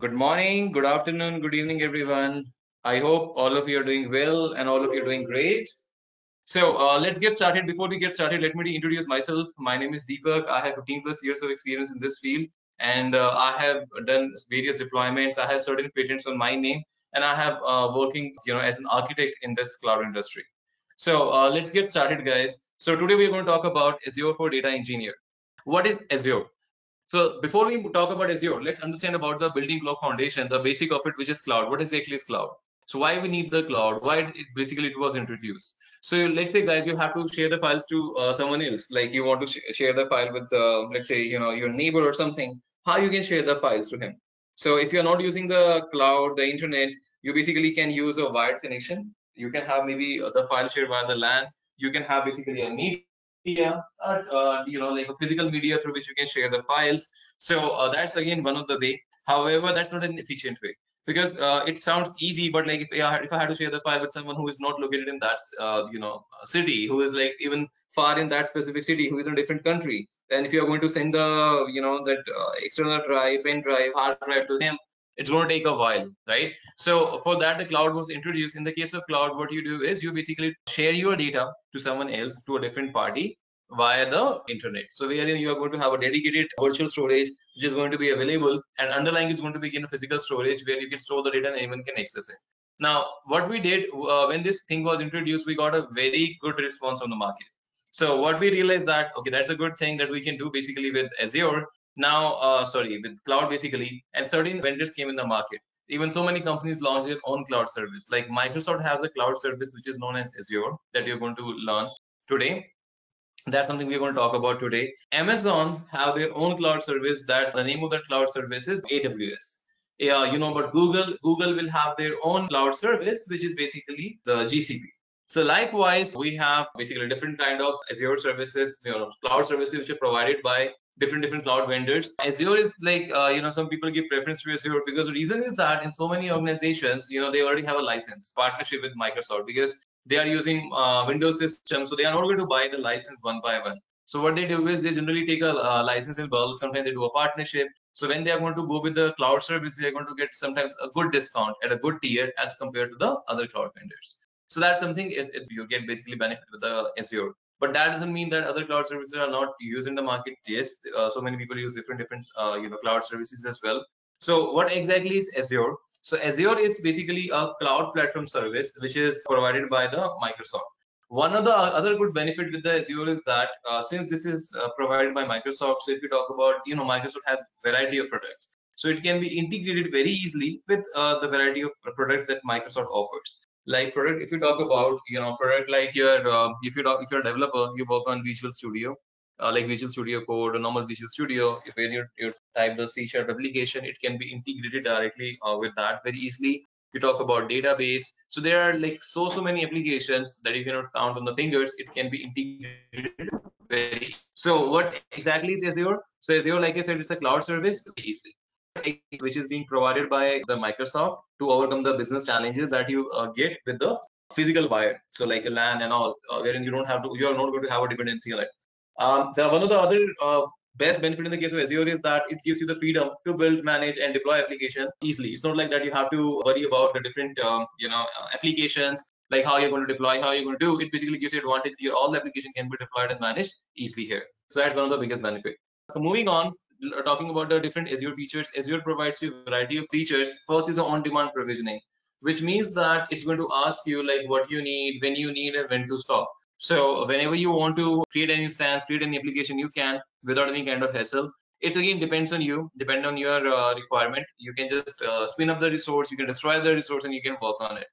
Good morning, good afternoon, good evening, everyone. I hope all of you are doing well and all of you are doing great. So uh, let's get started. Before we get started, let me introduce myself. My name is Deepak. I have 15 plus years of experience in this field, and uh, I have done various deployments. I have certain patents on my name, and I have uh, working, you know, as an architect in this cloud industry. So uh, let's get started, guys. So today we're going to talk about Azure for Data Engineer. What is Azure? So before we talk about Azure, let's understand about the building block foundation, the basic of it, which is cloud. What exactly is cloud? So why we need the cloud? Why it basically it was introduced? So let's say, guys, you have to share the files to uh, someone else. Like you want to sh share the file with, uh, let's say, you know, your neighbor or something. How you can share the files to him? So if you're not using the cloud, the internet, you basically can use a wired connection. You can have maybe the file share via the LAN. You can have basically a media media, uh, you know, like a physical media through which you can share the files. So uh, that's again one of the way. However, that's not an efficient way because uh, it sounds easy, but like if I, had, if I had to share the file with someone who is not located in that uh, you know city, who is like even far in that specific city, who is in a different country, and if you are going to send the you know that uh, external drive, pen drive, hard drive to him, it's going to take a while, right? So for that, the cloud was introduced. In the case of cloud, what you do is you basically share your data to someone else, to a different party via the internet. So wherein you are going to have a dedicated virtual storage, which is going to be available and underlying is going to be in a physical storage where you can store the data and anyone can access it. Now, what we did uh, when this thing was introduced, we got a very good response from the market. So what we realized that, okay, that's a good thing that we can do basically with Azure now uh, sorry with cloud basically and certain vendors came in the market. Even so many companies launched their own cloud service. Like microsoft has a cloud service which is known as azure that you're going to learn today. That's something we're going to talk about today. Amazon have their own cloud service that the name of that cloud service is aws yeah you know but google google will have their own cloud service which is basically the gcp so likewise, we have basically different kind of Azure services, you know, cloud services which are provided by different different cloud vendors. Azure is like uh, you know some people give preference to Azure because the reason is that in so many organizations you know they already have a license partnership with Microsoft because they are using uh, Windows system, so they are not going to buy the license one by one. So what they do is they generally take a uh, license in bulk. Sometimes they do a partnership. So when they are going to go with the cloud service, they are going to get sometimes a good discount at a good tier as compared to the other cloud vendors. So that's something it, it, you get basically benefit with the Azure but that doesn't mean that other cloud services are not used in the market. Yes uh, so many people use different different uh, you know cloud services as well. So what exactly is azure? So azure is basically a cloud platform service which is provided by the microsoft. One of the other good benefit with the azure is that uh, since this is uh, provided by microsoft so if we talk about you know microsoft has variety of products. So it can be integrated very easily with uh, the variety of products that microsoft offers like product if you talk about you know product like your uh, if you talk if you're a developer you work on visual studio uh, like visual studio code or normal visual studio if you, you type the c sharp application it can be integrated directly uh, with that very easily. You talk about database. So there are like so so many applications that you cannot count on the fingers it can be integrated very so what exactly is azure? So azure like i said it's a cloud service easily which is being provided by the Microsoft to overcome the business challenges that you uh, get with the physical wire. So like a LAN and all, uh, wherein you don't have to, you are not going to have a dependency on it. Um, the one of the other uh, best benefit in the case of Azure is that it gives you the freedom to build, manage, and deploy application easily. It's not like that you have to worry about the different, um, you know, uh, applications like how you're going to deploy, how you're going to do. It basically gives you advantage. Your all the application can be deployed and managed easily here. So that's one of the biggest benefit. So moving on, talking about the different Azure features, Azure provides you a variety of features. First is on-demand provisioning, which means that it's going to ask you like what you need, when you need, and when to stop. So whenever you want to create an instance, create an application, you can without any kind of hassle. It's again depends on you, depend on your uh, requirement. You can just uh, spin up the resource, you can destroy the resource, and you can work on it.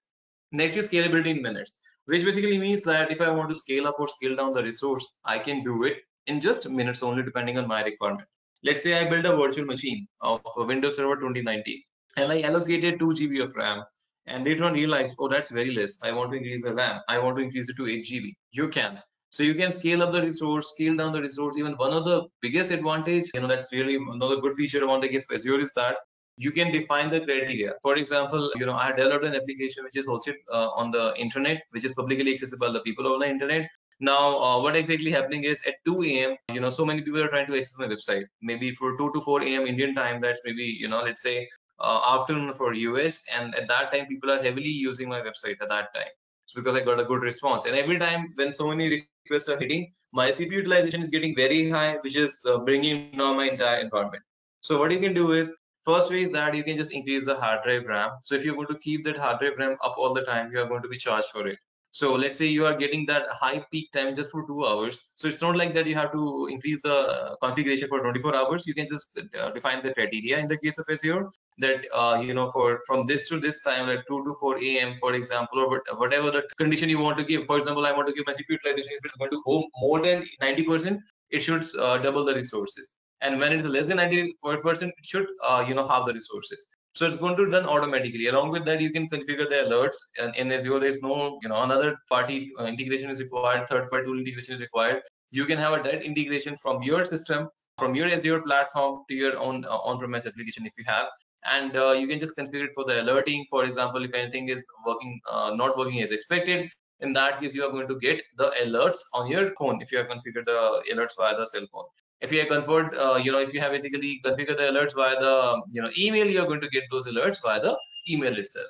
Next is scalability in minutes, which basically means that if I want to scale up or scale down the resource, I can do it in just minutes only, depending on my requirement. Let's say I build a virtual machine of Windows Server 2019 and I allocated 2 GB of RAM and later on realize, oh, that's very less. I want to increase the RAM. I want to increase it to 8 GB. You can. So you can scale up the resource, scale down the resource. Even one of the biggest advantage, you know, that's really another good feature about the case of Azure is that you can define the criteria. For example, you know, I developed an application which is hosted uh, on the internet, which is publicly accessible to the people on the internet. Now, uh, what exactly happening is at 2 a.m., you know, so many people are trying to access my website. Maybe for 2 to 4 a.m. Indian time, that's maybe, you know, let's say uh, afternoon for US, and at that time people are heavily using my website at that time. It's because I got a good response, and every time when so many requests are hitting, my CPU utilization is getting very high, which is uh, bringing down my entire environment. So what you can do is First way is that you can just increase the hard drive RAM. So if you're going to keep that hard drive RAM up all the time, you are going to be charged for it. So let's say you are getting that high peak time just for two hours. So it's not like that you have to increase the configuration for 24 hours. You can just uh, define the criteria in the case of Azure that uh, you know for from this to this time, like 2 to 4 a.m. for example, or whatever the condition you want to give. For example, I want to give my CPU utilization if it's going to go more than 90%, it should uh, double the resources and when it is less than 90 percent it should uh, you know have the resources so it's going to be done automatically. Along with that you can configure the alerts and in azure there's no you know another party uh, integration is required third party tool integration is required. You can have a direct integration from your system from your azure platform to your own uh, on-premise application if you have. And uh, you can just configure it for the alerting. For example if anything is working uh, not working as expected in that case you are going to get the alerts on your phone if you have configured the alerts via the cell phone if you convert, uh, you know, if you have basically configured the alerts via the, you know, email, you're going to get those alerts via the email itself.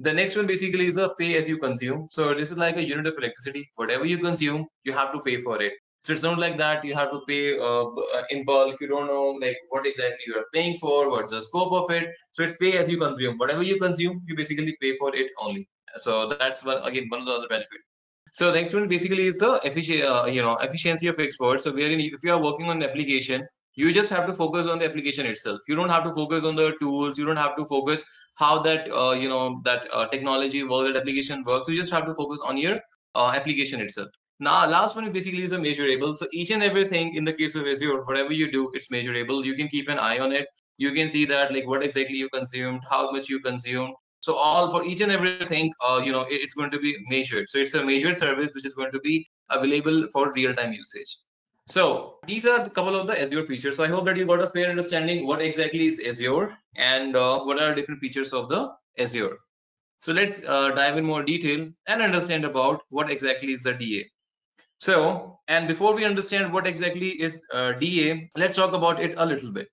The next one basically is a pay as you consume. So this is like a unit of electricity. Whatever you consume, you have to pay for it. So it's not like that you have to pay uh, in bulk. You don't know like what exactly you are paying for, what's the scope of it. So it's pay as you consume. Whatever you consume, you basically pay for it only. So that's one again one of the other benefits. So the next one basically is the efficiency, uh, you know, efficiency of experts. So wherein if you are working on an application, you just have to focus on the application itself. You don't have to focus on the tools. You don't have to focus how that, uh, you know, that uh, technology works, that application works. You just have to focus on your uh, application itself. Now, last one basically is a measurable. So each and everything in the case of Azure, whatever you do, it's measurable. You can keep an eye on it. You can see that like what exactly you consumed, how much you consumed, so all for each and everything, uh, you know, it, it's going to be measured. So it's a measured service which is going to be available for real-time usage. So these are a couple of the Azure features. So I hope that you got a fair understanding what exactly is Azure and uh, what are different features of the Azure. So let's uh, dive in more detail and understand about what exactly is the DA. So, and before we understand what exactly is uh, DA, let's talk about it a little bit.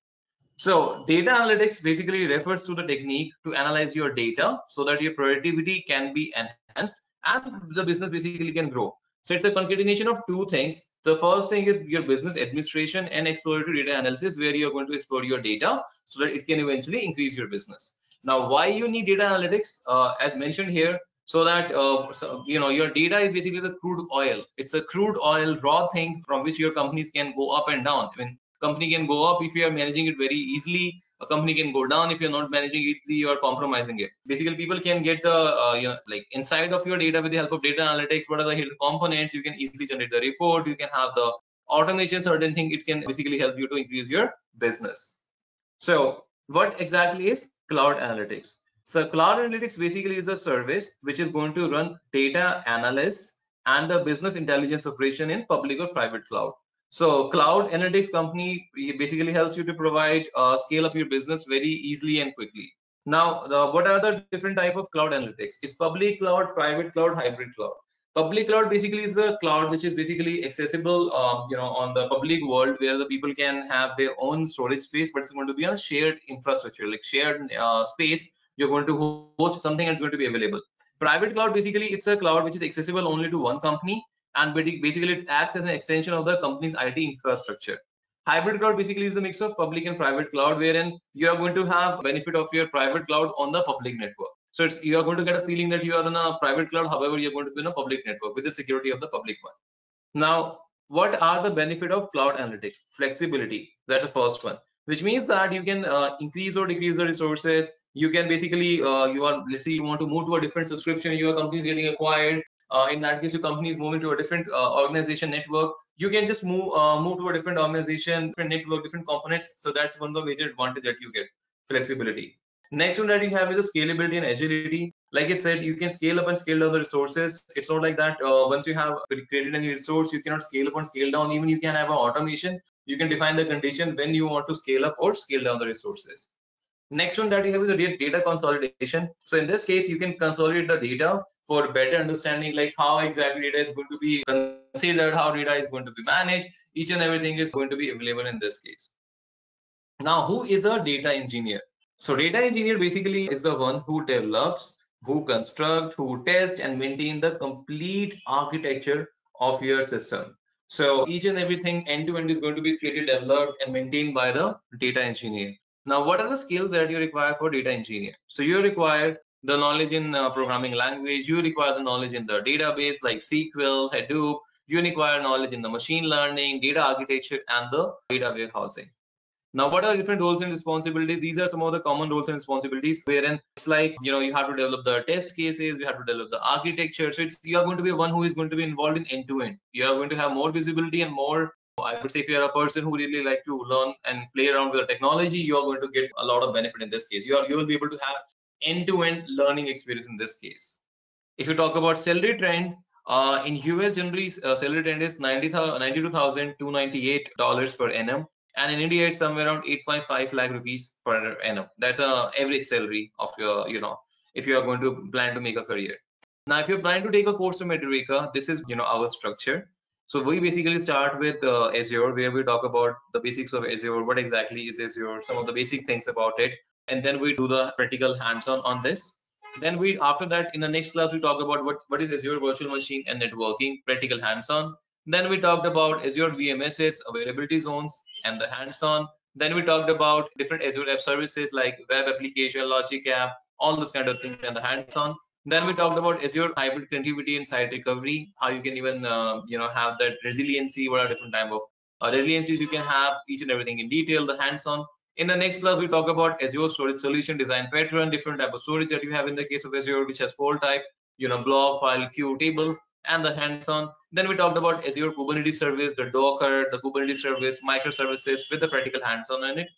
So data analytics basically refers to the technique to analyze your data so that your productivity can be enhanced and the business basically can grow. So it's a concatenation of two things. The first thing is your business administration and exploratory data analysis where you're going to explore your data so that it can eventually increase your business. Now, why you need data analytics? Uh, as mentioned here, so that uh, so, you know your data is basically the crude oil. It's a crude oil raw thing from which your companies can go up and down. I mean, company can go up if you are managing it very easily. A company can go down if you're not managing it you are compromising it. Basically people can get the uh, you know like inside of your data with the help of data analytics what are the hidden components you can easily generate the report you can have the automation certain thing it can basically help you to increase your business. So what exactly is cloud analytics? So cloud analytics basically is a service which is going to run data analysis and the business intelligence operation in public or private cloud so cloud analytics company basically helps you to provide uh, scale up your business very easily and quickly. Now, the, what are the different type of cloud analytics? It's public cloud, private cloud, hybrid cloud. Public cloud basically is a cloud which is basically accessible, um, you know, on the public world where the people can have their own storage space, but it's going to be a shared infrastructure, like shared uh, space. You're going to host something and it's going to be available. Private cloud basically it's a cloud which is accessible only to one company and basically it acts as an extension of the company's IT infrastructure. Hybrid cloud basically is a mix of public and private cloud, wherein you are going to have benefit of your private cloud on the public network. So you are going to get a feeling that you are in a private cloud, however, you're going to be in a public network with the security of the public one. Now, what are the benefit of cloud analytics? Flexibility. That's the first one, which means that you can uh, increase or decrease the resources. You can basically, uh, you are, let's say you want to move to a different subscription, your company is getting acquired uh, in that case your company is moving to a different uh, organization network. You can just move uh, move to a different organization different network different components. So that's one of the major advantage that you get flexibility. Next one that you have is the scalability and agility. Like i said you can scale up and scale down the resources. It's not like that uh, once you have created any resource you cannot scale up and scale down. Even you can have an automation. You can define the condition when you want to scale up or scale down the resources. Next one that you have is the data consolidation. So in this case you can consolidate the data for better understanding like how exactly data is going to be considered, how data is going to be managed. Each and everything is going to be available in this case. Now, who is a data engineer? So data engineer basically is the one who develops, who construct, who test and maintain the complete architecture of your system. So each and everything end to end is going to be created, developed and maintained by the data engineer. Now, what are the skills that you require for data engineer? So you require the knowledge in uh, programming language, you require the knowledge in the database like SQL, Hadoop, you require knowledge in the machine learning, data architecture, and the data warehousing. Now, what are different roles and responsibilities? These are some of the common roles and responsibilities wherein it's like, you know, you have to develop the test cases, we have to develop the architecture. So it's you are going to be one who is going to be involved in end to end. You are going to have more visibility and more I would say if you're a person who really like to learn and play around with the technology, you're going to get a lot of benefit in this case. You are you will be able to have end-to-end -end learning experience in this case. If you talk about salary trend, uh, in US generally uh, salary trend is 90, $92,298 per annum. And in India, it's somewhere around 8.5 lakh rupees per annum. That's a average salary of your, you know, if you are going to plan to make a career. Now, if you're planning to take a course from Edureka, this is, you know, our structure. So we basically start with uh, Azure, where we talk about the basics of Azure, what exactly is Azure, some of the basic things about it, and then we do the practical hands-on on this. Then we, after that, in the next class, we talk about what, what is Azure Virtual Machine and networking, practical hands-on. Then we talked about Azure VMSS, availability zones, and the hands-on. Then we talked about different Azure app services like web application, logic app, all those kind of things, and the hands-on. Then we talked about Azure hybrid connectivity and site recovery, how you can even uh, you know have that resiliency, what are different type of uh, resiliencies you can have, each and everything in detail, the hands-on. In the next class, we talk about Azure storage solution design pattern, different type of storage that you have in the case of Azure, which has four type, you know, blob, file, queue, table, and the hands-on. Then we talked about Azure Kubernetes service, the Docker, the Kubernetes service, microservices with the practical hands-on in it.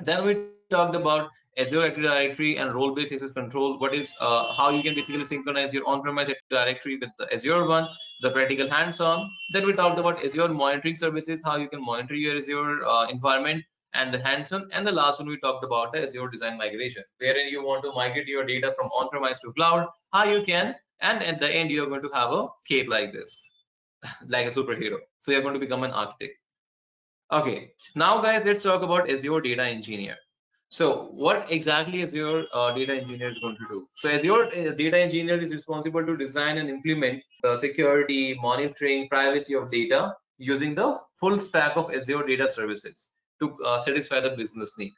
Then we talked about Azure Active Directory and role-based access control. What is uh, how you can basically synchronize your on-premise Active Directory with the Azure one, the practical hands-on. Then we talked about Azure monitoring services, how you can monitor your Azure uh, environment and the hands-on. And the last one we talked about is Azure design migration, wherein you want to migrate your data from on-premise to cloud, how you can, and at the end you're going to have a cape like this, like a superhero. So you're going to become an architect. Okay, now guys, let's talk about Azure Data Engineer. So what exactly is your uh, data engineer is going to do? So Azure uh, data engineer is responsible to design and implement the security, monitoring, privacy of data using the full stack of Azure data services to uh, satisfy the business need.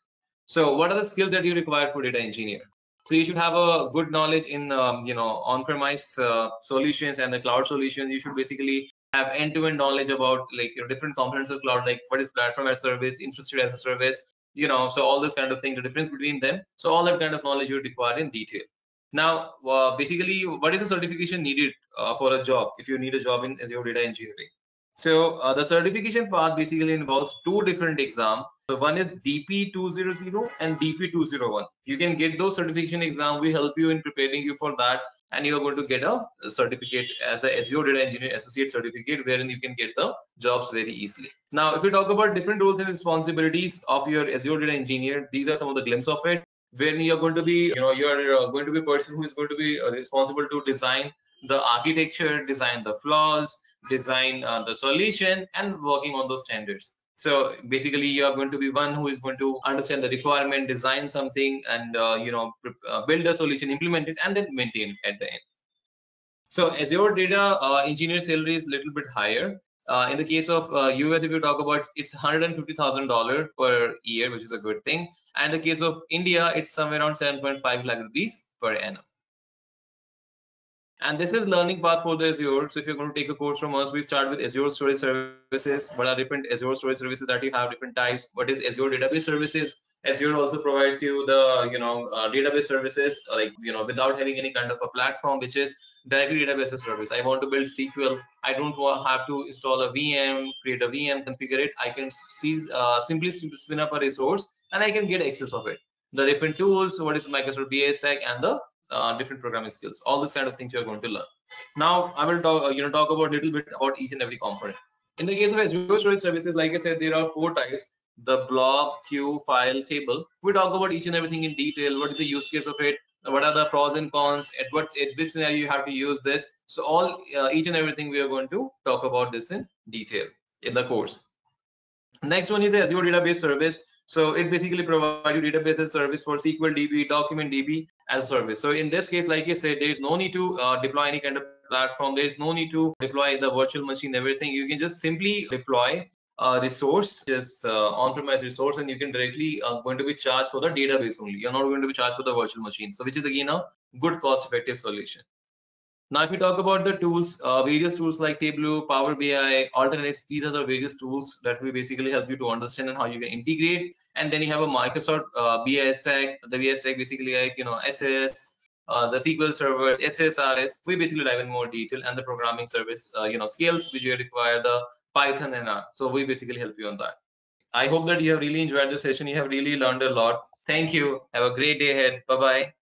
So what are the skills that you require for data engineer? So you should have a good knowledge in um, you know on-premise uh, solutions and the cloud solutions. You should basically have end-to-end knowledge about like your different components of cloud, like what is platform as a service, infrastructure as a service, you know, so all this kind of thing, the difference between them. So all that kind of knowledge you require in detail. Now, uh, basically, what is the certification needed uh, for a job if you need a job in Azure Data Engineering? So uh, the certification path basically involves two different exams. So one is DP200 and DP201. You can get those certification exam. We help you in preparing you for that and you're going to get a certificate as a Azure Data Engineer Associate certificate wherein you can get the jobs very easily. Now, if we talk about different roles and responsibilities of your Azure Data Engineer, these are some of the glimpse of it. Wherein you're going to be, you know, you're uh, going to be a person who is going to be uh, responsible to design the architecture, design the flaws, design uh, the solution, and working on those standards. So basically, you are going to be one who is going to understand the requirement, design something, and uh, you know uh, build a solution, implement it, and then maintain it at the end. So Azure data uh, engineer salary is a little bit higher. Uh, in the case of US, uh, if you talk about it's $150,000 per year, which is a good thing. And the case of India, it's somewhere around 7.5 lakh rupees per annum. And this is learning path for the Azure. So if you're going to take a course from us, we start with Azure Storage Services. What are different Azure Storage Services that you have, different types? What is Azure Database Services? Azure also provides you the, you know, uh, database services, like, you know, without having any kind of a platform, which is directly database service. I want to build SQL. I don't have to install a VM, create a VM, configure it. I can see, uh, simply spin up a resource and I can get access of it. The different tools, what is Microsoft BI stack and the uh, different programming skills. All these kind of things you're going to learn. Now i will talk uh, you know talk about little bit about each and every component. In the case of azure storage services like i said there are four types. The blob queue file table. We talk about each and everything in detail. What is the use case of it? What are the pros and cons? At what at which scenario you have to use this? So all uh, each and everything we are going to talk about this in detail in the course. Next one is azure database service So it basically provides you database as service for SQL DB, document DB as service. So in this case, like I said, there is no need to uh, deploy any kind of platform. There is no need to deploy the virtual machine, everything. You can just simply deploy a resource, just uh, on-premise resource, and you can directly uh, going to be charged for the database only. You're not going to be charged for the virtual machine. So which is again a good cost-effective solution. Now, if we talk about the tools, uh, various tools like Tableau, Power BI, Alteryx, these are the various tools that will basically help you to understand and how you can integrate. And then you have a Microsoft uh, BI stack, the BI stack basically like, you know, SS, uh, the SQL servers, SSRS, we basically dive in more detail and the programming service, uh, you know, skills which you require the Python and R. So we basically help you on that. I hope that you have really enjoyed the session. You have really learned a lot. Thank you. Have a great day ahead. Bye-bye.